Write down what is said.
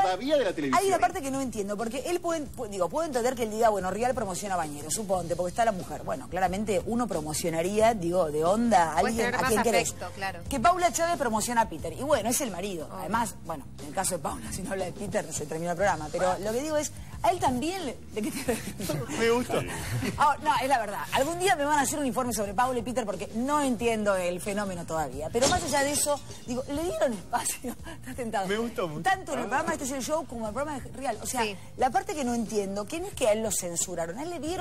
todavía de la televisión. Hay una parte que no entiendo, porque él puede, digo, puedo entender que él diga, bueno, Real promociona Bañero, suponte, porque está la mujer. Bueno, claramente uno promocionaría, digo, de onda a alguien a quien querés. Claro. Que Paula Chávez promociona a Peter. Y bueno, es el marido. Además, bueno, en el caso de Paula, si no habla de Peter, se termina el programa. Pero lo que digo es, a él también le... ¿De qué te... Me gusta. Ah, no, es la verdad. Algún día me van a hacer un informe sobre Paula y Peter porque no entiendo el fenómeno todavía. Pero más allá de eso, digo, le dieron espacio. Estás tentado. Me gustó mucho. Tanto en el programa de Este es el Show como en el programa de Real. O sea, Sí. la parte que no entiendo, ¿quién es que a él lo censuraron? A él le dieron